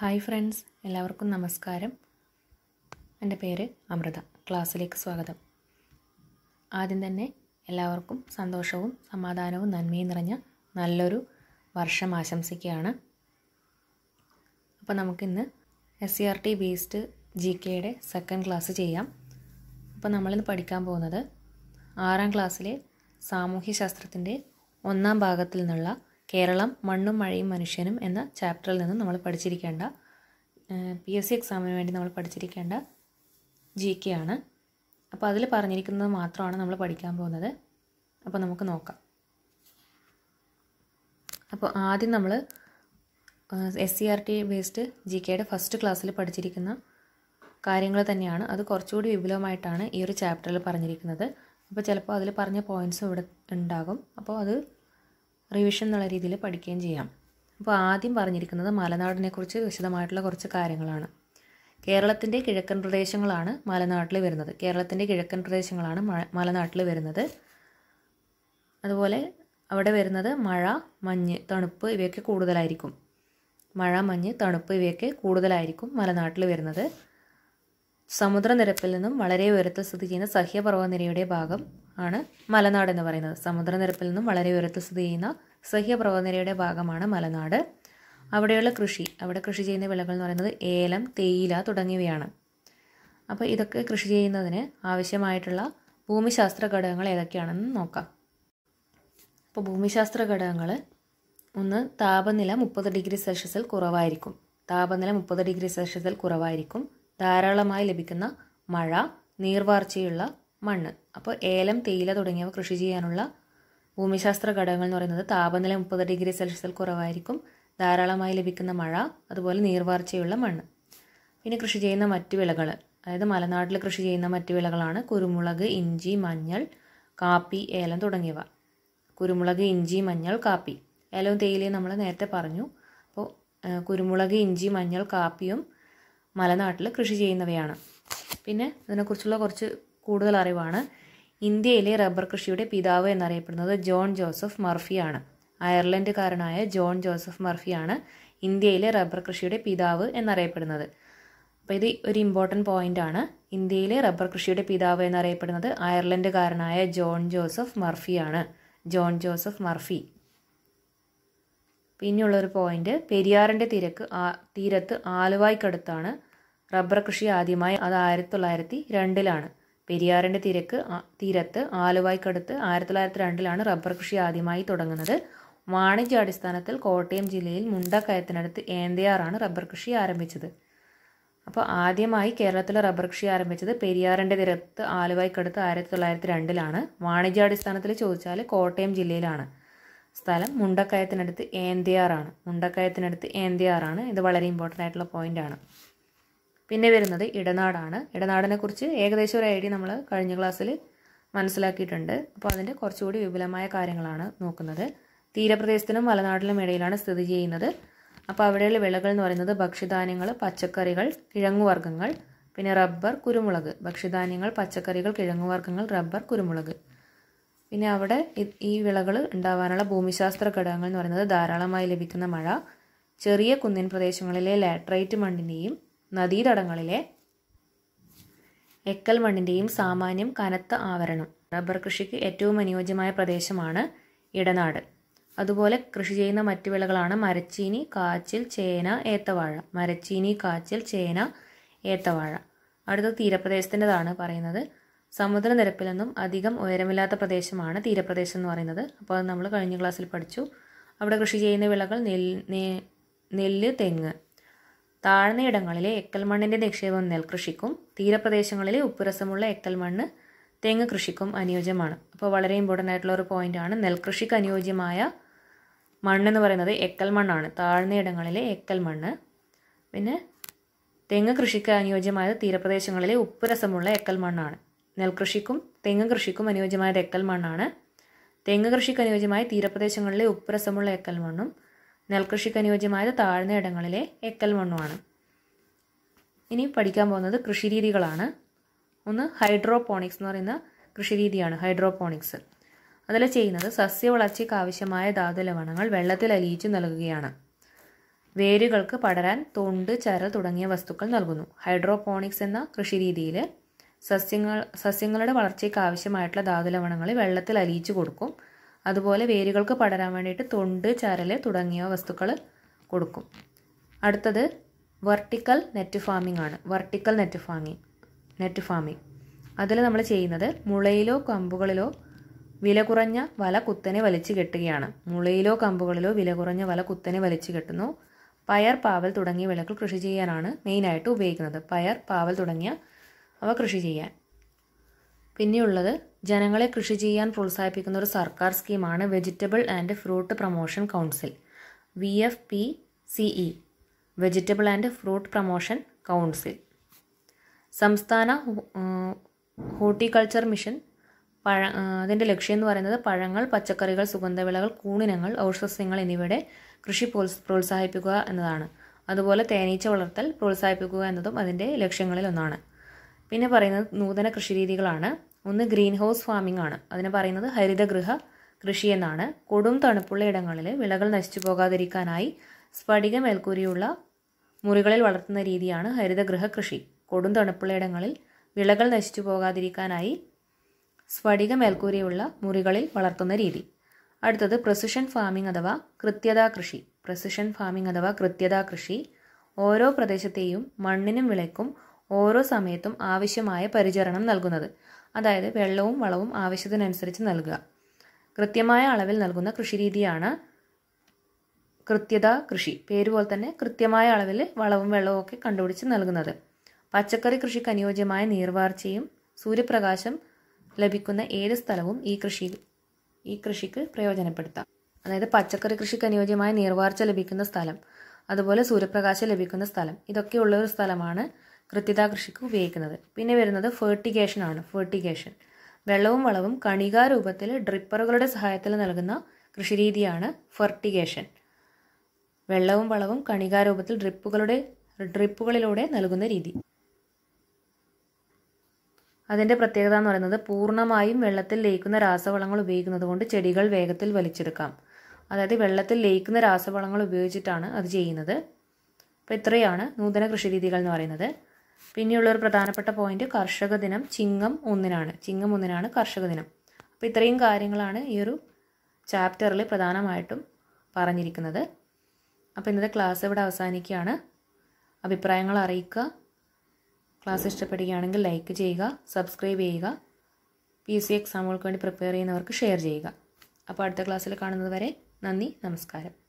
Hi friends എല്ലാവർക്കും നമസ്കാരം. എന്റെ പേര് അമൃത. ക്ലാസ്സിലേക്ക് സ്വാഗതം. ആദ്യം തന്നെ എല്ലാവർക്കും സന്തോഷവും സമാധാനവും നന്മയും നിറഞ്ഞ നല്ലൊരു വർഷം ആശംസിക്കുകയാണ്. അപ്പോൾ നമുക്കിന്ന് S C R T based G കെയുടെ സെക്കൻഡ് ക്ലാസ് ചെയ്യാം. അപ്പോൾ നമ്മളിന്ന് പഠിക്കാൻ പോകുന്നത് ആറാം ക്ലാസ്സിലെ സാമൂഹ്യശാസ്ത്രത്തിന്റെ ഒന്നാം ഭാഗത്തിൽ നിന്നുള്ള കേരളം മണ്ണും മഴയും മനുഷ്യനും എന്ന ചാപ്റ്ററിൽ നിന്ന് നമ്മൾ പഠിച്ചിരിക്കേണ്ട പി എസ് സി എക്സാമിന് വേണ്ടി നമ്മൾ പഠിച്ചിരിക്കേണ്ട ജി കെ ആണ്. അപ്പോൾ അതിൽ പറഞ്ഞിരിക്കുന്നത് മാത്രമാണ് നമ്മൾ പഠിക്കാൻ പോകുന്നത്. അപ്പോൾ നമുക്ക് നോക്കാം. അപ്പോൾ ആദ്യം നമ്മൾ S C R T based G കെയുടെ ഫസ്റ്റ് ക്ലാസ്സിൽ പഠിച്ചിരിക്കുന്ന കാര്യങ്ങൾ തന്നെയാണ്. അത് കുറച്ചുകൂടി വിപുലമായിട്ടാണ് ഈ ഒരു ചാപ്റ്ററിൽ പറഞ്ഞിരിക്കുന്നത്. അപ്പോൾ ചിലപ്പോൾ അതിൽ പറഞ്ഞ പോയിന്റ്സും ഇവിടെ ഉണ്ടാകും. അപ്പോൾ അത് റിവിഷൻ എന്നുള്ള രീതിയിൽ പഠിക്കുകയും ചെയ്യാം. അപ്പോൾ ആദ്യം പറഞ്ഞിരിക്കുന്നത് മലനാടിനെക്കുറിച്ച് വിശദമായിട്ടുള്ള കുറച്ച് കാര്യങ്ങളാണ്. കേരളത്തിന്റെ കിഴക്കൻ പ്രദേശങ്ങളാണ് മലനാട്ടിൽ വരുന്നത്. കേരളത്തിന്റെ കിഴക്കൻ പ്രദേശങ്ങളാണ് മലനാട്ടിൽ വരുന്നത്. അതുപോലെ അവിടെ വരുന്നത് മഴ മഞ്ഞ് തണുപ്പ് ഇവയൊക്കെ കൂടുതലായിരിക്കും. മഴ മഞ്ഞ് തണുപ്പ് ഇവയൊക്കെ കൂടുതലായിരിക്കും മലനാട്ടിൽ വരുന്നത്. സമുദ്രനിരപ്പിൽ നിന്നും വളരെ ഉയരത്തിൽ സ്ഥിതി ചെയ്യുന്ന സഹ്യപർവതനിരയുടെ ഭാഗം ആണ് മലനാട് എന്ന് പറയുന്നത്. സമുദ്രനിരപ്പിൽ നിന്നും വളരെ ഉയരത്തിൽ സ്ഥിതി ചെയ്യുന്ന സഹ്യപർവതനിരയുടെ ഭാഗമാണ് മലനാട്. അവിടെയുള്ള കൃഷി അവിടെ കൃഷി ചെയ്യുന്ന വിളകൾ എന്ന് പറയുന്നത് ഏലം തേയില തുടങ്ങിയവയാണ്. അപ്പോൾ ഇതൊക്കെ കൃഷി ചെയ്യുന്നതിന് ആവശ്യമായിട്ടുള്ള ഭൂമിശാസ്ത്ര ഘടകങ്ങൾ ഏതൊക്കെയാണെന്ന് നോക്കാം. അപ്പോൾ ഭൂമിശാസ്ത്ര ഘടകങ്ങൾ ഒന്ന് താപനില മുപ്പത് ഡിഗ്രി സെൽഷ്യസിൽ കുറവായിരിക്കും. താപനില മുപ്പത് ഡിഗ്രി സെൽഷ്യസിൽ കുറവായിരിക്കും. ധാരാളമായി ലഭിക്കുന്ന മഴ നീർവാർച്ചയുള്ള മണ്ണ്. അപ്പോൾ ഏലം തേയില തുടങ്ങിയവ കൃഷി ചെയ്യാനുള്ള ഭൂമിശാസ്ത്ര ഘടകങ്ങൾ എന്ന് പറയുന്നത് താപനില മുപ്പത് ഡിഗ്രി സെൽഷ്യസിൽ കുറവായിരിക്കും. ധാരാളമായി ലഭിക്കുന്ന മഴ അതുപോലെ നീർവാർച്ചയുള്ള മണ്ണ്. പിന്നെ കൃഷി ചെയ്യുന്ന മറ്റ് വിളകൾ അതായത് മലനാട്ടിൽ കൃഷി ചെയ്യുന്ന മറ്റ് വിളകളാണ് കുരുമുളക് ഇഞ്ചി മഞ്ഞൾ കാപ്പി ഏലം തുടങ്ങിയവ. കുരുമുളക് ഇഞ്ചി മഞ്ഞൾ കാപ്പി. ഏലവും തേയിലയും നമ്മൾ നേരത്തെ പറഞ്ഞു. അപ്പോൾ കുരുമുളക് ഇഞ്ചി മഞ്ഞൾ കാപ്പിയും മലനാട്ടിൽ കൃഷി ചെയ്യുന്നവയാണ്. പിന്നെ ഇതിനെക്കുറിച്ചുള്ള കുറച്ച് കൂടുതൽ അറിവാണ്. ഇന്ത്യയിലെ റബ്ബർ കൃഷിയുടെ പിതാവ് എന്നറിയപ്പെടുന്നത് ജോൺ ജോസഫ് മർഫിയാണ്. അയർലൻഡുകാരനായ ജോൺ ജോസഫ് മർഫിയാണ് ഇന്ത്യയിലെ റബ്ബർ കൃഷിയുടെ പിതാവ് എന്നറിയപ്പെടുന്നത്. അപ്പോൾ ഇത് ഒരു ഇമ്പോർട്ടന്റ് പോയിന്റ് ആണ്. ഇന്ത്യയിലെ റബ്ബർ കൃഷിയുടെ പിതാവ് എന്നറിയപ്പെടുന്നത് അയർലൻഡുകാരനായ John Joseph മർഫിയാണ്. John Joseph Murphy. പിന്നെയുള്ളൊരു point പെരിയാറിന്റെ തിരക്ക് തീരത്ത് ആലുവായ്ക്കടുത്താണ്. റബ്ബർ കൃഷി ആദ്യമായി അത് ആയിരത്തി തൊള്ളായിരത്തി രണ്ടിലാണ് പെരിയാറിന്റെ തിരക്ക് തീരത്ത് ആലുവായ്ക്കടുത്ത് ആയിരത്തി തൊള്ളായിരത്തി രണ്ടിലാണ് റബ്ബർ കൃഷി ആദ്യമായി തുടങ്ങുന്നത്. വാണിജ്യാടിസ്ഥാനത്തിൽ കോട്ടയം ജില്ലയിൽ മുണ്ടക്കയത്തിനടുത്ത് ഏന്തയാറാണ് റബ്ബർ കൃഷി ആരംഭിച്ചത്. അപ്പോൾ ആദ്യമായി കേരളത്തിലെ റബ്ബർ കൃഷി ആരംഭിച്ചത് പെരിയാറിന്റെ തീരത്ത് ആലുവായ്ക്കടുത്ത് ആയിരത്തി തൊള്ളായിരത്തി രണ്ടിലാണ് വാണിജ്യാടിസ്ഥാനത്തിൽ ചോദിച്ചാൽ കോട്ടയം ജില്ലയിലാണ്. സ്ഥലം മുണ്ടക്കയത്തിനടുത്ത് ഏന്തയാറാണ്. മുണ്ടക്കയത്തിനടുത്ത് ഏന്തയാറാണ്. ഇത് വളരെ ഇമ്പോർട്ടന്റ് ആയിട്ടുള്ള പോയിന്റാണ് പിന്നെ വരുന്നത് ഇടനാടാണ്. ഇടനാടിനെ കുറിച്ച് ഏകദേശം ഒരു ഐഡിയ നമ്മൾ കഴിഞ്ഞ ക്ലാസ്സിൽ മനസ്സിലാക്കിയിട്ടുണ്ട്. അപ്പോൾ അതിന്റെ കുറച്ചുകൂടി വിപുലമായ കാര്യങ്ങളാണ് നോക്കുന്നത്. തീരപ്രദേശത്തിനും മലനാട്ടിലും ഇടയിലാണ് സ്ഥിതി ചെയ്യുന്നത്. അപ്പോൾ അവിടെയുള്ള വിളകൾ എന്ന് പറയുന്നത് ഭക്ഷ്യധാന്യങ്ങൾ പച്ചക്കറികൾ കിഴങ്ങുവർഗങ്ങൾ പിന്നെ റബ്ബർ കുരുമുളക്. ഭക്ഷ്യധാന്യങ്ങൾ പച്ചക്കറികൾ കിഴങ്ങുവർഗങ്ങൾ റബ്ബർ കുരുമുളക്. പിന്നെ അവിടെ ഈ വിളകൾ ഉണ്ടാവാനുള്ള ഭൂമിശാസ്ത്ര ഘടകങ്ങൾ എന്ന് പറയുന്നത് ധാരാളമായി ലഭിക്കുന്ന മഴ ചെറിയ കുന്നിൻ പ്രദേശങ്ങളിലെ ലാട്രൈറ്റ് മണ്ണിന്റെയും നദീതടങ്ങളിലെ എക്കൽ മണ്ണിന്റെയും സാമാന്യം കനത്ത ആവരണം. റബ്ബർ കൃഷിക്ക് ഏറ്റവും അനുയോജ്യമായ പ്രദേശമാണ് ഇടനാട്. അതുപോലെ കൃഷി ചെയ്യുന്ന മറ്റു വിളകളാണ് മരച്ചീനി കാച്ചിൽ ചേന ഏത്തവാഴ. മരച്ചീനി കാച്ചിൽ ചേന ഏത്തവാഴ. അടുത്ത തീരപ്രദേശത്തിന്റെതാണ് പറയുന്നത്. സമുദ്രനിരപ്പിൽ നിന്നും അധികം ഉയരമില്ലാത്ത പ്രദേശമാണ് തീരപ്രദേശം എന്ന് പറയുന്നത്. അപ്പോൾ നമ്മൾ കഴിഞ്ഞ ക്ലാസ്സിൽ പഠിച്ചു. അവിടെ കൃഷി ചെയ്യുന്ന വിളകൾ നെല്ല് നെല്ല് തെങ്ങ്. താഴ്ന്ന ഇടങ്ങളിലെ എക്കൽ മണ്ണിന്റെ നിക്ഷേപം നെൽകൃഷിക്കും തീരപ്രദേശങ്ങളിലെ ഉപ്പുരസമുള്ള എക്കൽമണ്ണ് തെങ്ങ് കൃഷിക്കും അനുയോജ്യമാണ്. അപ്പോൾ വളരെ ഇമ്പോർട്ടന്റ് ആയിട്ടുള്ള ഒരു പോയിന്റാണ് നെൽകൃഷിക്ക് അനുയോജ്യമായ മണ്ണെന്ന് പറയുന്നത് എക്കൽ മണ്ണാണ്. താഴ്ന്ന ഇടങ്ങളിലെ എക്കൽ മണ്ണ്. പിന്നെ തെങ്ങ് കൃഷിക്ക് അനുയോജ്യമായത് തീരപ്രദേശങ്ങളിലെ ഉപ്പുരസമുള്ള എക്കൽ മണ്ണാണ്. നെൽകൃഷിക്കും തെങ്ങ് കൃഷിക്കും അനുയോജ്യമായത് എക്കൽ മണ്ണാണ്. തെങ്ങ് കൃഷിക്ക് അനുയോജ്യമായ തീരപ്രദേശങ്ങളിലെ ഉപ്പുരസമുള്ള എക്കൽ മണ്ണും നെൽകൃഷിക്ക് അനുയോജ്യമായത് താഴ്ന്ന ഇടങ്ങളിലെ എക്കൽ മണ്ണുമാണ്. ഇനി പഠിക്കാൻ പോകുന്നത് കൃഷിരീതികളാണ്. ഒന്ന് ഹൈഡ്രോപോണിക്സ് എന്ന് പറയുന്ന കൃഷിരീതിയാണ് ഹൈഡ്രോപോണിക്സ്. അതിൽ ചെയ്യുന്നത് സസ്യ വളർച്ചയ്ക്ക് ആവശ്യമായ ധാതു ലവണങ്ങൾ വെള്ളത്തിൽ അലിയിച്ചു നൽകുകയാണ്. വേരുകൾക്ക് പടരാൻ തൊണ്ട് ചരൽ തുടങ്ങിയ വസ്തുക്കൾ നൽകുന്നു. ഹൈഡ്രോപോണിക്സ് എന്ന കൃഷിരീതിയിൽ സസ്യങ്ങൾ സസ്യങ്ങളുടെ വളർച്ചയ്ക്ക് ആവശ്യമായിട്ടുള്ള ധാതു ലവണങ്ങൾ വെള്ളത്തിൽ അലിയിച്ചു കൊടുക്കും. അതുപോലെ വേരുകൾക്ക് പടരാൻ വേണ്ടിയിട്ട് തൊണ്ട് ചരൽ തുടങ്ങിയ വസ്തുക്കൾ കൊടുക്കും. അടുത്തത് വെർട്ടിക്കൽ നെറ്റ് ഫാമിംഗ് ആണ്. Vertical net farming net farming. അതിൽ നമ്മൾ ചെയ്യുന്നത് മുളയിലോ കമ്പുകളിലോ വില കുറഞ്ഞ വല കുത്തനെ വലിച്ചു കെട്ടുകയാണ്. മുളയിലോ കമ്പുകളിലോ വില കുറഞ്ഞ വല കുത്തനെ വലിച്ചു കെട്ടുന്നു. പയർ പാവൽ തുടങ്ങിയ വിളകൾ കൃഷി ചെയ്യാനാണ് മെയിനായിട്ട് ഉപയോഗിക്കുന്നത്. പയർ പാവൽ തുടങ്ങിയ അവ കൃഷി ചെയ്യാൻ. പിന്നെയുള്ളത് ജനങ്ങളെ കൃഷി ചെയ്യാൻ പ്രോത്സാഹിപ്പിക്കുന്ന ഒരു സർക്കാർ സ്കീമാണ് vegetable and fruit promotion council V F P C vegetable and fruit promotion council സംസ്ഥാന ഹോർട്ടിക്കൾച്ചർ മിഷൻ. പഴ അതിന്റെ ലക്ഷ്യം എന്ന് പറയുന്നത് പഴങ്ങൾ പച്ചക്കറികൾ സുഗന്ധവിളകൾ കൂണിനങ്ങൾ ഔഷധസ്യങ്ങൾ എന്നിവയുടെ കൃഷി പ്രോത്സാഹിപ്പിക്കുക എന്നതാണ്. അതുപോലെ തേനീച്ച വളർത്തൽ പ്രോത്സാഹിപ്പിക്കുക എന്നതും അതിന്റെ ലക്ഷ്യങ്ങളിൽ ഒന്നാണ്. പിന്നെ പറയുന്നത് നൂതന കൃഷിരീതികളാണ് ഒന്ന് ഗ്രീൻ ഹൗസ് ഫാമിംഗ് ആണ്. അതിനെ പറയുന്നത് ഹരിതഗൃഹ കൃഷി എന്നാണ്. കൊടും തണുപ്പുള്ള ഇടങ്ങളിൽ വിളകൾ നശിച്ചു പോകാതിരിക്കാനായി സ്ഫടിക മേൽക്കൂരിയുള്ള മുറികളിൽ വളർത്തുന്ന രീതിയാണ് ഹരിതഗൃഹ കൃഷി. കൊടും തണുപ്പുള്ള ഇടങ്ങളിൽ വിളകൾ നശിച്ചു പോകാതിരിക്കാനായി സ്ഫടിക മേൽക്കൂരിയുള്ള മുറികളിൽ വളർത്തുന്ന രീതി. അടുത്തത് പ്രസിഷൻ ഫാമിംഗ് അഥവാ കൃത്യതാ കൃഷി. പ്രസിഷൻ ഫാമിംഗ് അഥവാ കൃത്യതാ കൃഷി ഓരോ പ്രദേശത്തെയും മണ്ണിനും വിളയ്ക്കും ഓരോ സമയത്തും ആവശ്യമായ പരിചരണം നൽകുന്നത്. അതായത് വെള്ളവും വളവും ആവശ്യത്തിനനുസരിച്ച് നൽകുക. കൃത്യമായ അളവിൽ നൽകുന്ന കൃഷിരീതിയാണ് കൃത്യത കൃഷി. പേര് പോലെ തന്നെ കൃത്യമായ അളവിൽ വളവും വെള്ളവും ഒക്കെ കണ്ടുപിടിച്ച് നൽകുന്നത്. പച്ചക്കറി കൃഷിക്ക് അനുയോജ്യമായ നീർവാർച്ചയും സൂര്യപ്രകാശം ലഭിക്കുന്ന ഏത് സ്ഥലവും ഈ കൃഷി ഈ കൃഷിക്ക് പ്രയോജനപ്പെടുത്താം. അതായത് പച്ചക്കറി കൃഷിക്ക് അനുയോജ്യമായ നീർവാർച്ച ലഭിക്കുന്ന സ്ഥലം അതുപോലെ സൂര്യപ്രകാശം ലഭിക്കുന്ന സ്ഥലം ഇതൊക്കെയുള്ള ഒരു സ്ഥലമാണ് കൃത്യത കൃഷിക്ക് ഉപയോഗിക്കുന്നത്. പിന്നെ വരുന്നത് ഫേർട്ടിഗേഷൻ ആണ്. ഫേർട്ടിഗേഷൻ വെള്ളവും വളവും കണികാ രൂപത്തിൽ ഡ്രിപ്പറുകളുടെ സഹായത്തിൽ നൽകുന്ന കൃഷിരീതിയാണ് ഫെർട്ടിഗേഷൻ വെള്ളവും വളവും കണികാ രൂപത്തിൽ ഡ്രിപ്പുകളുടെ ഡ്രിപ്പുകളിലൂടെ നൽകുന്ന രീതി. അതിന്റെ പ്രത്യേകത എന്ന് പറയുന്നത് പൂർണമായും വെള്ളത്തിൽ ലയിക്കുന്ന രാസവളങ്ങൾ ഉപയോഗിക്കുന്നത് കൊണ്ട് ചെടികൾ വേഗത്തിൽ വലിച്ചെടുക്കാം. അതായത് വെള്ളത്തിൽ ലയിക്കുന്ന രാസവളങ്ങൾ ഉപയോഗിച്ചിട്ടാണ് അത് ചെയ്യുന്നത്. അപ്പോൾ ഇത്രയാണ് നൂതന കൃഷിരീതികൾ എന്ന് പറയുന്നത്. പിന്നെയുള്ള ഒരു പ്രധാനപ്പെട്ട പോയിന്റ് കർഷക ദിനം ചിങ്ങം ഒന്നിനാണ്. ചിങ്ങം ഒന്നിനാണ് കർഷക ദിനം. അപ്പോൾ ഇത്രയും കാര്യങ്ങളാണ് ഈ ഒരു ചാപ്റ്ററിൽ പ്രധാനമായിട്ടും പറഞ്ഞിരിക്കുന്നത്. അപ്പോൾ ഇന്നത്തെ ക്ലാസ് ഇവിടെ അവസാനിക്കുകയാണ്. അഭിപ്രായങ്ങൾ അറിയിക്കുക. ക്ലാസ് ഇഷ്ടപ്പെടുകയാണെങ്കിൽ ലൈക്ക് ചെയ്യുക സബ്സ്ക്രൈബ് ചെയ്യുക പി സി എക്സാമുകൾക്ക് വേണ്ടി പ്രിപ്പയർ ചെയ്യുന്നവർക്ക് ഷെയർ ചെയ്യുക. അപ്പോൾ അടുത്ത ക്ലാസ്സിൽ കാണുന്നത് വരെ നന്ദി നമസ്കാരം.